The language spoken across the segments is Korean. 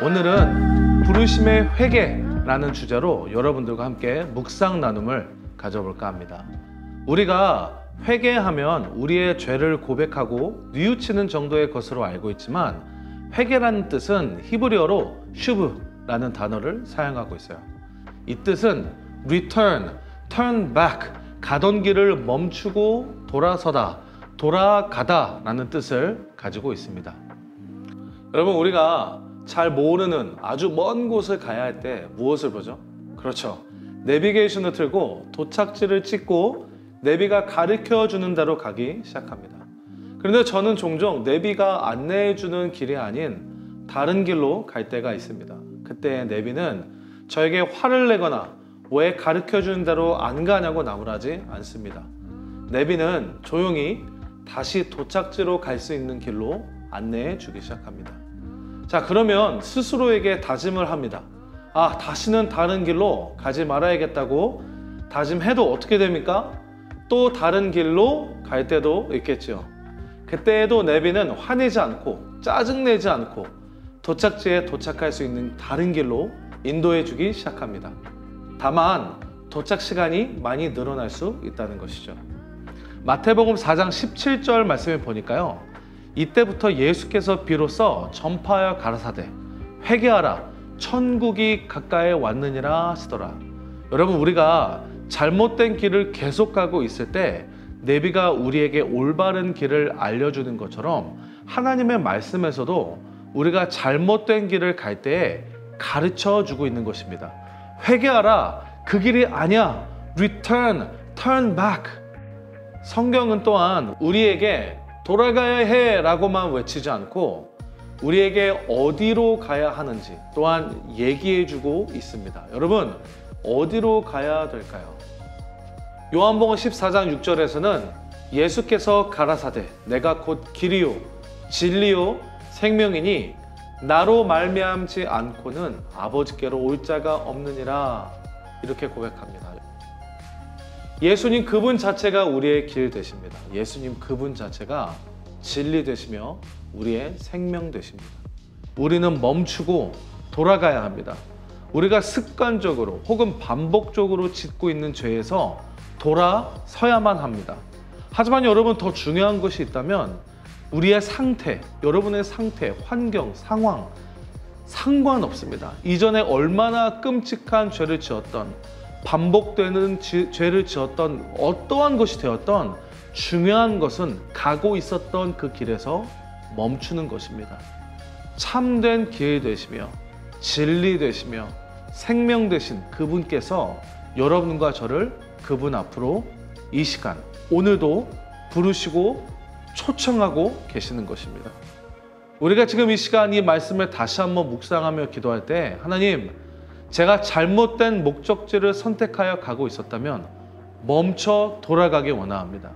오늘은 부르심의 회개라는 주제로 여러분들과 함께 묵상 나눔을 가져볼까 합니다. 우리가 회개하면 우리의 죄를 고백하고 뉘우치는 정도의 것으로 알고 있지만 회개라는 뜻은 히브리어로 슈브라는 단어를 사용하고 있어요. 이 뜻은 return, turn back, 가던 길을 멈추고 돌아서다, 돌아가다 라는 뜻을 가지고 있습니다. 여러분 우리가 잘 모르는 아주 먼 곳을 가야 할 때 무엇을 보죠? 그렇죠. 내비게이션을 틀고 도착지를 찍고 내비가 가르쳐 주는 대로 가기 시작합니다. 그런데 저는 종종 내비가 안내해 주는 길이 아닌 다른 길로 갈 때가 있습니다. 그때 내비는 저에게 화를 내거나 왜 가르쳐 주는 대로 안 가냐고 나무라지 않습니다. 내비는 조용히 다시 도착지로 갈 수 있는 길로 안내해 주기 시작합니다. 자, 그러면 스스로에게 다짐을 합니다. 아, 다시는 다른 길로 가지 말아야겠다고 다짐해도 어떻게 됩니까? 또 다른 길로 갈 때도 있겠죠. 그때에도 내비는 화내지 않고 짜증내지 않고 도착지에 도착할 수 있는 다른 길로 인도해 주기 시작합니다. 다만 도착 시간이 많이 늘어날 수 있다는 것이죠. 마태복음 4장 17절 말씀을 보니까요. 이때부터 예수께서 비로소 전파하여 가라사대 회개하라 천국이 가까이 왔느니라 하시더라. 여러분 우리가 잘못된 길을 계속 가고 있을 때 내비가 우리에게 올바른 길을 알려주는 것처럼 하나님의 말씀에서도 우리가 잘못된 길을 갈 때에 가르쳐 주고 있는 것입니다. 회개하라. 그 길이 아니야. Return, turn back. 성경은 또한 우리에게 돌아가야 해 라고만 외치지 않고 우리에게 어디로 가야 하는지 또한 얘기해 주고 있습니다. 여러분, 어디로 가야 될까요? 요한복음 14장 6절에서는 예수께서 가라사대 내가 곧 길이요 진리요 생명이니 나로 말미암지 않고는 아버지께로 올 자가 없느니라 이렇게 고백합니다. 예수님 그분 자체가 우리의 길 되십니다. 예수님 그분 자체가 진리 되시며 우리의 생명 되십니다. 우리는 멈추고 돌아가야 합니다. 우리가 습관적으로 혹은 반복적으로 짓고 있는 죄에서 돌아서야만 합니다. 하지만 여러분 더 중요한 것이 있다면 우리의 상태, 여러분의 상태, 환경, 상황 상관없습니다. 이전에 얼마나 끔찍한 죄를 지었던 반복되는 지, 죄를 지었던 어떠한 것이 되었던 중요한 것은 가고 있었던 그 길에서 멈추는 것입니다. 참된 길 되시며 진리 되시며 생명 되신 그분께서 여러분과 저를 그분 앞으로 이 시간 오늘도 부르시고 초청하고 계시는 것입니다. 우리가 지금 이 시간 이 말씀을 다시 한번 묵상하며 기도할 때 하나님 제가 잘못된 목적지를 선택하여 가고 있었다면 멈춰 돌아가기 원합니다.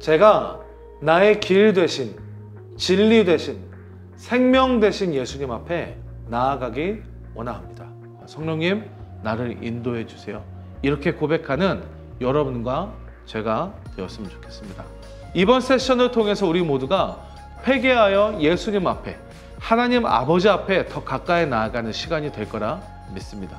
제가 나의 길 되신 진리 되신 생명 되신 예수님 앞에 나아가기 원합니다. 성령님 나를 인도해 주세요. 이렇게 고백하는 여러분과 제가 되었으면 좋겠습니다. 이번 세션을 통해서 우리 모두가 회개하여 예수님 앞에 하나님 아버지 앞에 더 가까이 나아가는 시간이 될 거라 믿습니다.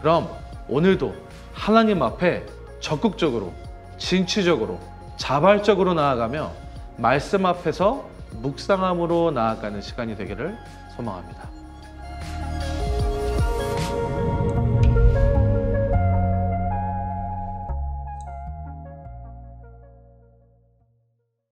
그럼 오늘도 하나님 앞에 적극적으로, 진취적으로, 자발적으로 나아가며 말씀 앞에서 묵상함으로 나아가는 시간이 되기를 소망합니다.